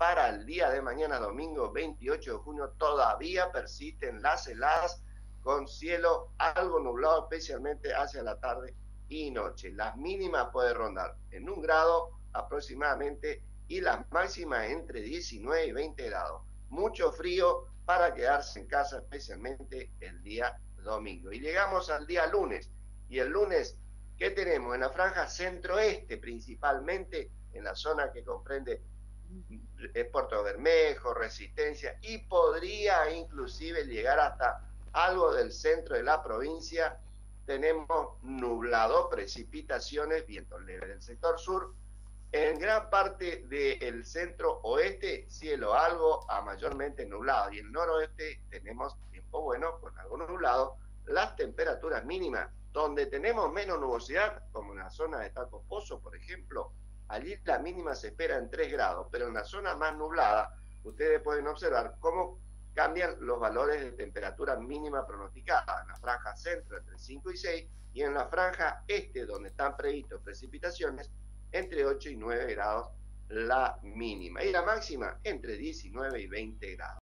para el día de mañana, domingo 28 de junio, todavía persisten las heladas con cielo algo nublado, especialmente hacia la tarde y noche. Las mínimas pueden rondar en un grado aproximadamente y las máximas entre 19 y 20 grados. Mucho frío para quedarse en casa, especialmente el día domingo. Y llegamos al día lunes. Y el lunes, ¿qué tenemos? En la franja centro-este, principalmente en la zona que comprende Puerto Bermejo, Resistencia, y podría inclusive llegar hasta algo del centro de la provincia. Tenemos nublado, precipitaciones, viento leve del sector sur. En gran parte del centro oeste, cielo algo a mayormente nublado. Y en el noroeste tenemos tiempo bueno con algo nublado. Las temperaturas mínimas, donde tenemos menos nubosidad, como en la zona de Taco Pozo, por ejemplo, allí la mínima se espera en 3 grados, pero en la zona más nublada, ustedes pueden observar cómo cambian los valores de temperatura mínima pronosticada en la franja centro entre 5 y 6 y en la franja este donde están previstas precipitaciones entre 8 y 9 grados la mínima y la máxima entre 19 y 20 grados.